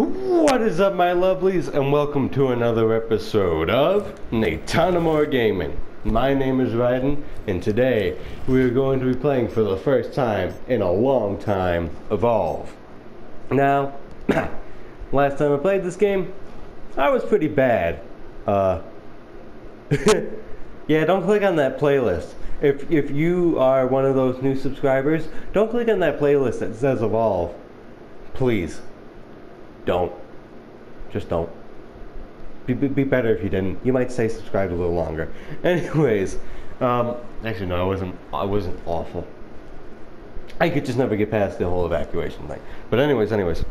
What is up, my lovelies, and welcome to another episode of Natonimore Gaming. My name is Ryden, and today we are going to be playing for the first time in a long time Evolve. Now, last time I played this game, I was pretty bad. Uh, yeah, don't click on that playlist. If if you are one of those new subscribers, don't click on that playlist that says Evolve. Please. Don't. Just don't. Be, be, be better if you didn't. You might stay subscribed a little longer. Anyways, um, actually no, I wasn't. I wasn't awful. I could just never get past the whole evacuation thing. But anyways, anyways.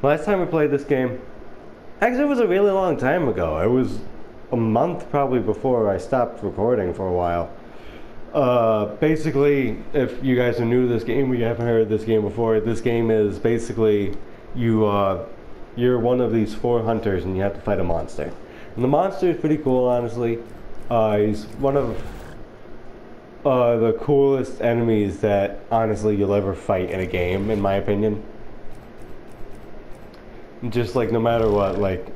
Last time we played this game, actually it was a really long time ago. It was a month probably before I stopped recording for a while. Uh, basically, if you guys are new to this game, or you haven't heard this game before, this game is basically you uh, you're one of these four hunters and you have to fight a monster. And the monster is pretty cool, honestly. Uh, he's one of uh, the coolest enemies that honestly you'll ever fight in a game, in my opinion. Just like no matter what, like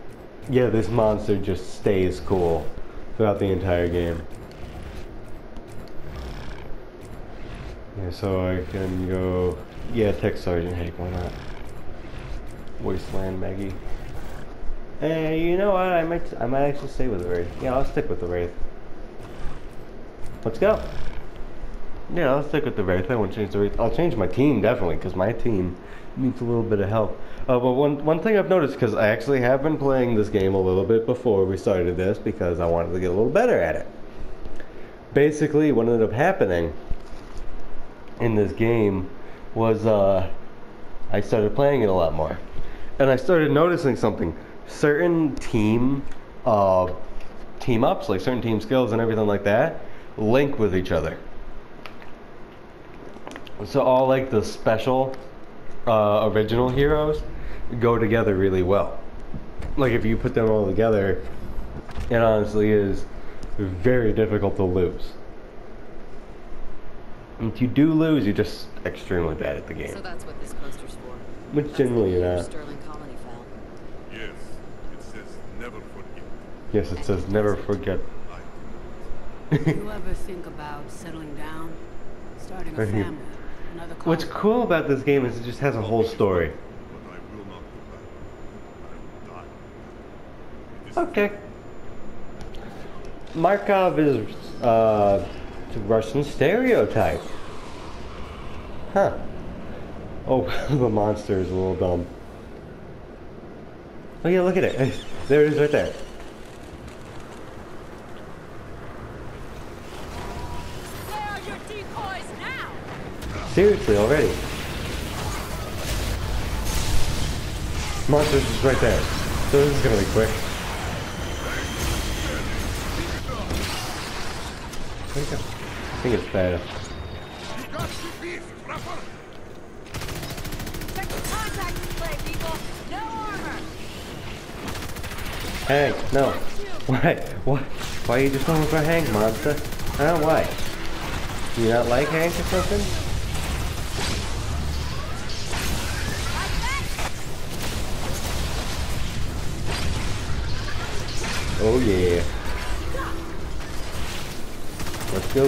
yeah, this monster just stays cool throughout the entire game. Yeah, so I can go, yeah, Tech Sergeant Hank, why not? Wasteland Maggie. Hey, you know what? I might, I might actually stay with the Wraith. Yeah, I'll stick with the Wraith. Let's go. Yeah, I'll stick with the Wraith. I won't change the Wraith. I'll change my team, definitely, because my team needs a little bit of help. Uh, but one, one thing I've noticed, because I actually have been playing this game a little bit before we started this, because I wanted to get a little better at it. Basically, what ended up happening in this game was uh, I started playing it a lot more. And I started noticing something. Certain team uh, team ups, like certain team skills and everything like that, link with each other. So all like the special uh, original heroes go together really well. Like if you put them all together, it honestly is very difficult to lose. If you do lose, you're just extremely bad at the game. So that's what this poster's for. Which That's generally you're not. Sterling Colony fell. Yes, it says never forget. Yes, it says never forget. you ever think about settling down? Starting a family? Another What's cool about this game is it just has a whole story. But I will not go back. I will die. Okay. Markov is uh, a Russian stereotype. Huh. Oh, the monster is a little dumb. Oh yeah, look at it. There it is right there. Seriously, already. Monster's just right there. So this is gonna be quick. I think it's better. Check the contact display, people. No no. Why? Why? Why are you just going for Hank, monster? Huh? Why? Do you not like Hank or something? Oh yeah. Let's go.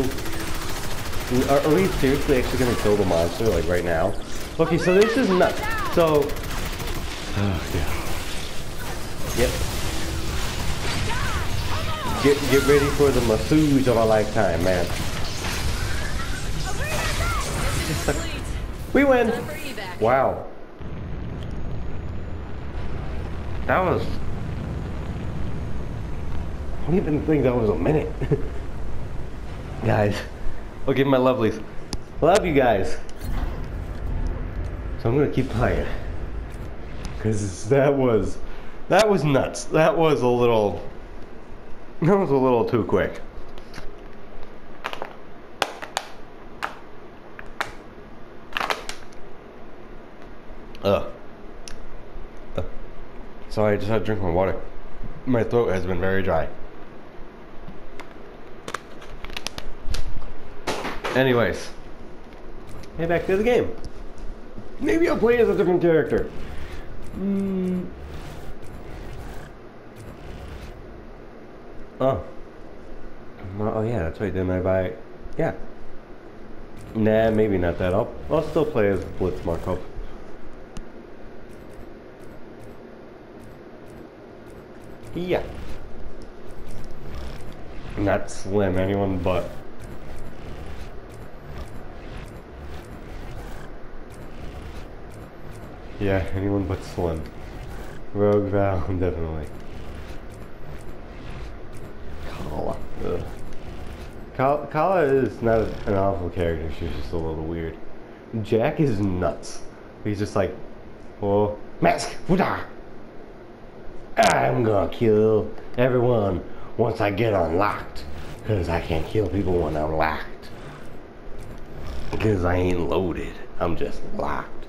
Are, are we seriously actually gonna kill the monster like right now? Okay, so this is not. So. Oh yeah. Yep. Get get ready for the massage of a lifetime, man. We win. Time for evac. Wow. That was. I don't even think that was a minute. guys. Okay, my lovelies. Love you guys. So I'm gonna keep playing. Cause that was that was nuts. That was a little that was a little too quick. Ugh. Ugh. Sorry, I just had to drink my water. My throat has been very dry. Anyways, hey, back to the game. Maybe I'll play as a different character. Mm. Oh. Oh yeah, that's right. Didn't I buy? Yeah. Nah, maybe not that. I'll I'll still play as Blitz Markov. Yeah. Not slim, anyone but. Yeah, anyone but Slim. Rogue Val, definitely. Kala. Ugh. Kala, Kala is not an awful character, she's just a little weird. Jack is nuts. He's just like, oh, mask, Woodah! I'm gonna kill everyone once I get unlocked. Because I can't kill people when I'm locked. Because I ain't loaded. I'm just locked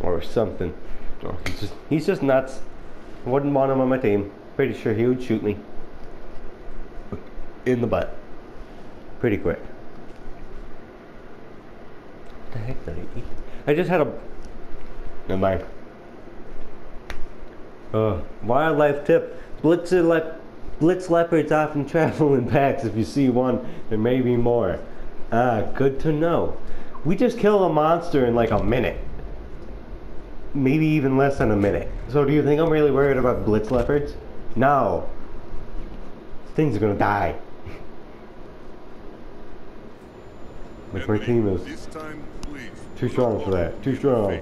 or something. He's just he's just nuts. Wouldn't want him on my team. Pretty sure he would shoot me in the butt pretty quick. What the heck did I eat? I just had a. Never mind. Uh, wildlife tip: Blitz le- Blitz leopards often travel in packs. If you see one, there may be more. Ah, good to know. We just kill a monster in like a minute maybe even less than a minute. So do you think I'm really worried about blitz leopards? No. Things are gonna die. Like my team is This time, please. too strong for that. Too strong.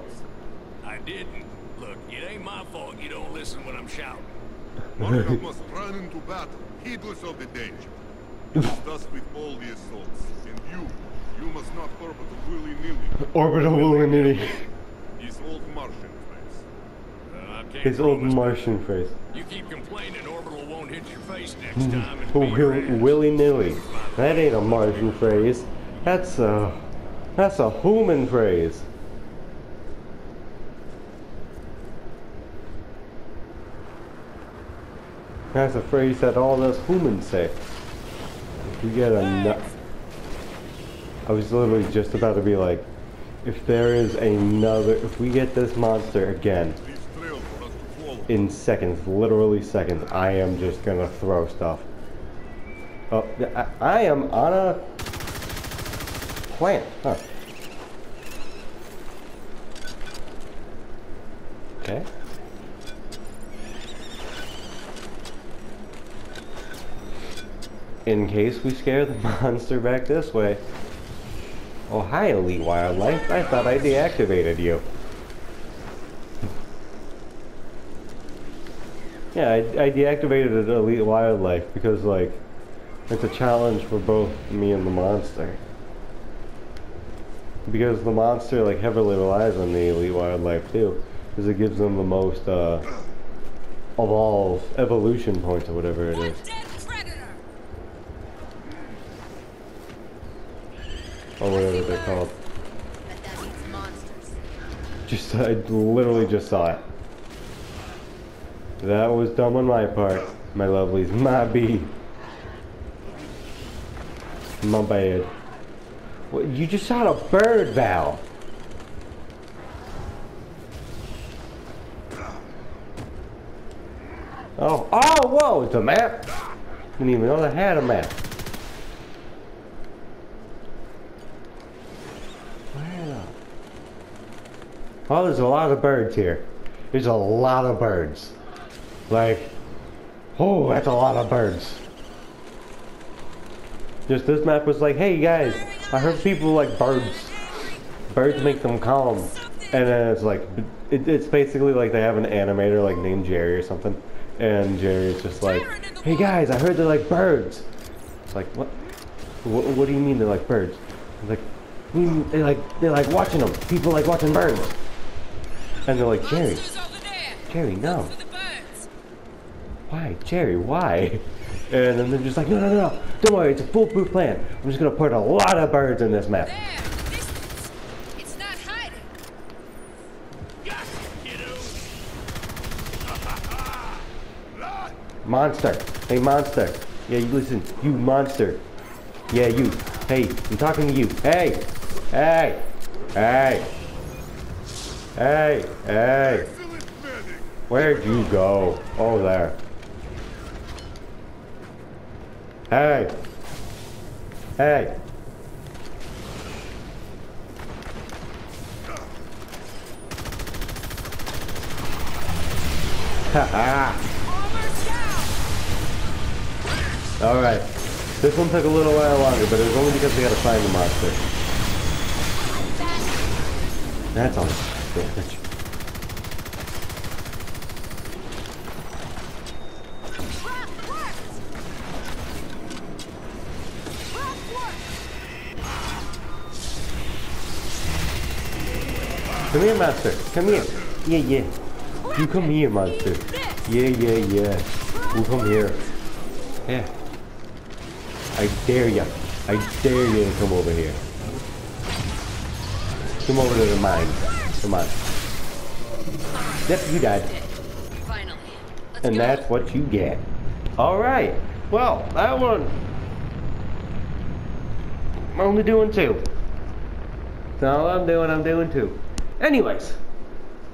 I didn't. Look, it ain't my fault you don't listen when I'm shouting. Markov must run into battle, heedless of the danger. Thus with all the assaults. And you, you must not orbit willy-nilly. Orbital willy-nilly. His old Martian face. His old. Martian face. You keep complaining, Orbital won't hit your face next Mm-hmm. time. and be your Will, willy-nilly. That ain't a Martian phrase. That's a that's a human phrase. That's a phrase that all us humans say. If we get a nut. I was literally just about to be like, if there is another, if we get this monster again in seconds, literally seconds, I am just gonna throw stuff. Oh, I, I am on a plant. Huh. Okay. In case we scare the monster back this way. Oh, hi, Elite Wildlife. I thought I deactivated you. Yeah, I, I deactivated Elite Wildlife because, like, it's a challenge for both me and the monster. Because the monster, like, heavily relies on the Elite Wildlife, too. Because it gives them the most, uh, evolve, evolution points or whatever it is. Oh, or whatever they're called. Just, I literally just saw it. That was dumb on my part, my lovelies. My B. My bad. What, you just shot a bird, Val. Oh, oh, whoa, it's a map. Didn't even know they had a map. Oh, there's a lot of birds here. There's a lot of birds. Like, oh, that's a lot of birds. Just this map was like, hey guys, I heard people like birds. Birds make them calm. And then it's like, it, it's basically like they have an animator like named Jerry or something. And Jerry's just like, hey guys, I heard they're like birds. It's like, what? What, what do you mean they're like birds? It's like, "Hmm, they like, they like watching them. People like watching birds. And they're like, Jerry, Jerry, no. Why, Jerry, why? And then they're just like, no, no, no, don't worry, it's a foolproof plan. I'm just gonna put a lot of birds in this map. It's not hiding. Gotcha, kiddo. Monster. Hey, monster. Yeah, you listen, you monster. Yeah, you. Hey, I'm talking to you. Hey, hey, hey. Hey, hey. Where'd you go? Oh, there. Hey. Hey. Alright. This one took a little while longer, but it was only because we had to find the monster. That's all damage. Come here, monster. Come here. Yeah, yeah. You come here, monster. Yeah, yeah, yeah. You come here. Yeah. I dare ya. I dare you to come over here. Come over to the mine. Come on. Yep, you died. Finally. Let's And go. that's what you get. Alright. Well, that one. I'm only doing two. That's all I'm doing, I'm doing two. Anyways.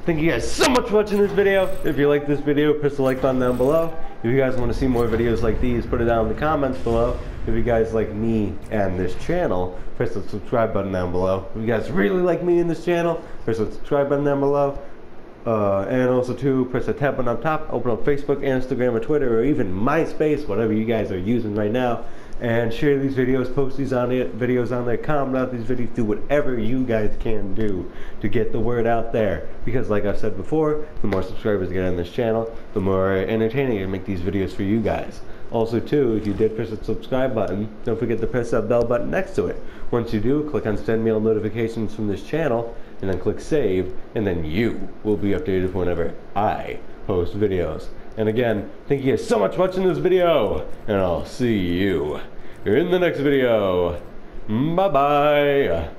Thank you guys so much for watching this video. If you like this video, press the like button down below. If you guys want to see more videos like these, put it down in the comments below. If you guys like me and this channel, press the subscribe button down below. If you guys really like me and this channel, press the subscribe button down below. Uh, and also too, press the tab button up top, open up Facebook, Instagram, or Twitter, or even MySpace, whatever you guys are using right now, and share these videos, post these on it, videos on there, comment out these videos, do whatever you guys can do to get the word out there. Because like I've said before, the more subscribers get on this channel, the more entertaining I make these videos for you guys. Also too, if you did press the subscribe button, don't forget to press that bell button next to it. Once you do, click on send mail notifications from this channel, and then click save, and then you will be updated whenever I post videos. And again, thank you guys so much for watching this video, and I'll see you in the next video. Bye bye.